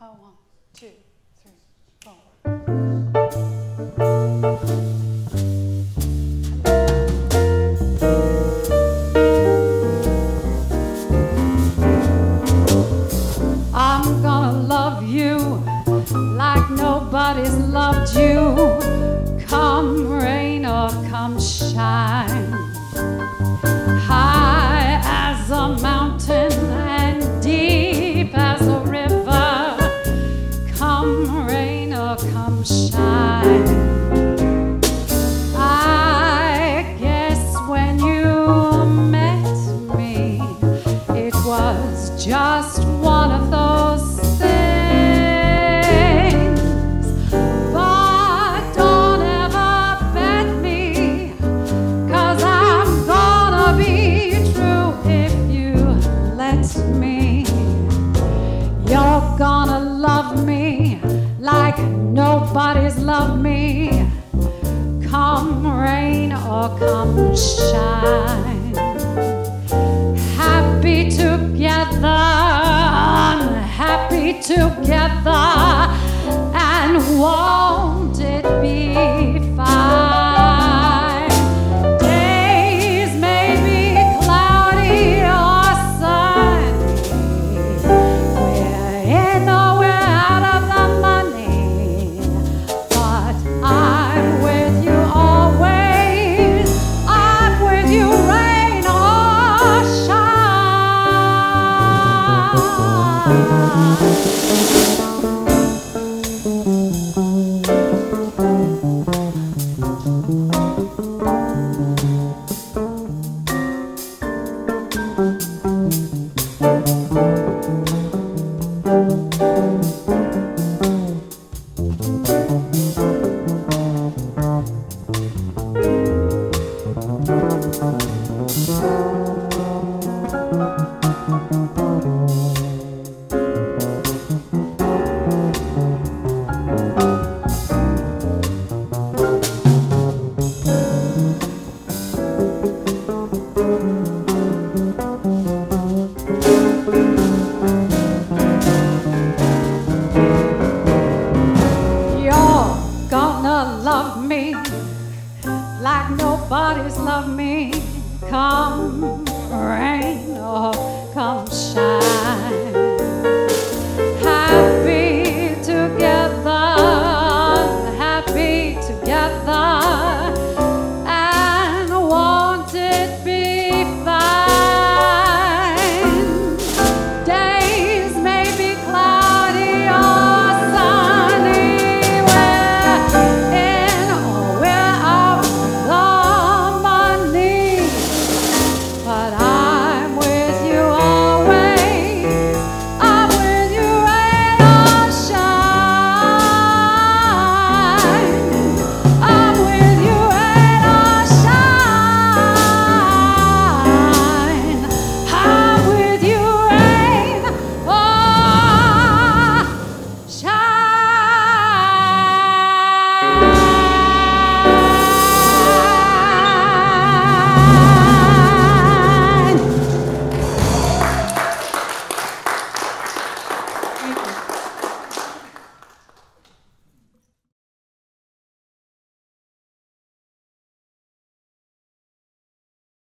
Oh, one, two, just one of those things. But don't ever bet me, cause I'm gonna be true if you let me. You're gonna love me like nobody's loved me. Come rain or come shine. Together, and won't love me like nobody's loved me. Come